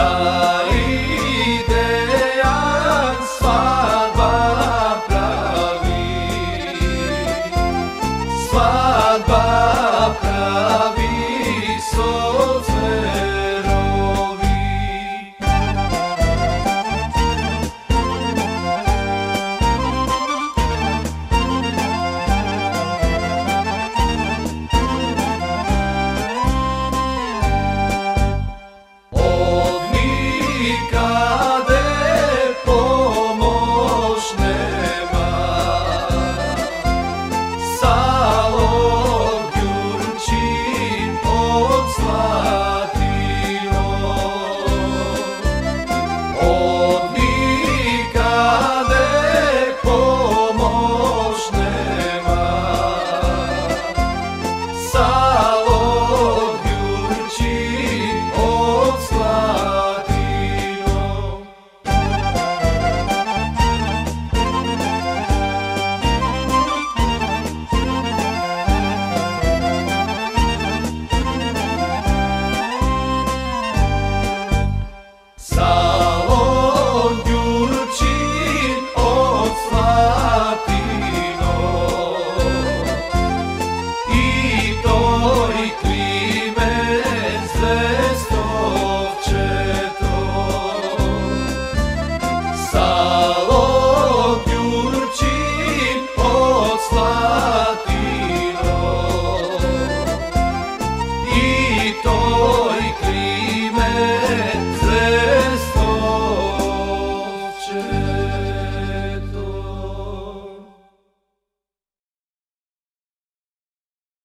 sun.